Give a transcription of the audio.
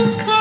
come.